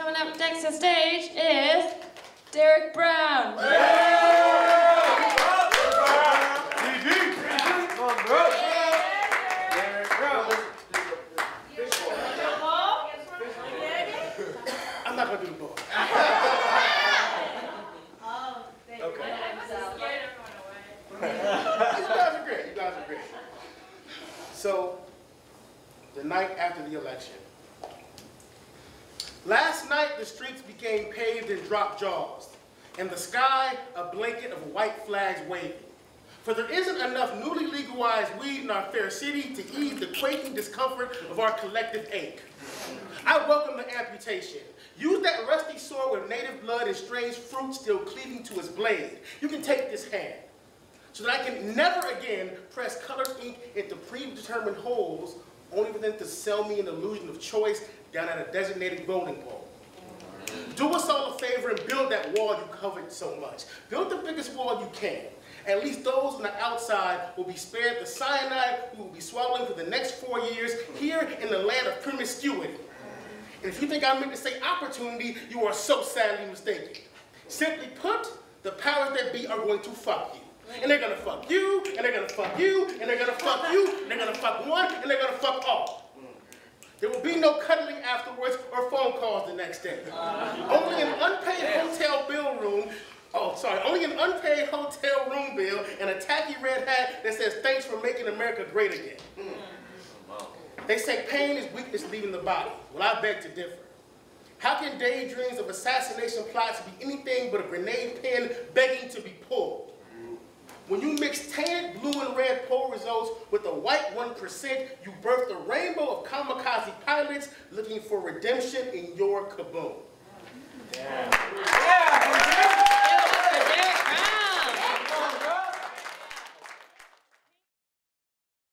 Coming up next to stage is Derek Brown. I'm not gonna do the ball. Oh, thank you guys are great. You guys are great. So, the night after the election. Last night, the streets became paved in drop jaws, and the sky a blanket of white flags waving. For there isn't enough newly legalized weed in our fair city to ease the quaking discomfort of our collective ache. I welcome the amputation. Use that rusty sword with native blood and strange fruit still cleaving to its blade. You can take this hand so that I can never again press colored ink into predetermined holes only for them to sell me an illusion of choice down at a designated voting poll. Do us all a favor and build that wall you covered so much. Build the biggest wall you can. At least those on the outside will be spared the cyanide we will be swallowing for the next four years here in the land of promiscuity. And if you think I meant to say opportunity, you are so sadly mistaken. Simply put, the powers that be are going to fuck you. And they're gonna fuck you, and they're gonna fuck you, and they're gonna fuck you, and they're gonna fuck one, and they're gonna fuck all. There will be no cuddling afterwards or phone calls the next day. Uh. Only an unpaid hotel bill room, oh, sorry, only an unpaid hotel room bill and a tacky red hat that says, thanks for making America great again. Mm. They say pain is weakness leaving the body. Well, I beg to differ. How can daydreams of assassination plots be anything but a grenade pin begging to be red poll results with a white 1%, you birthed a rainbow of kamikaze pilots looking for redemption in your kaboom. Yeah.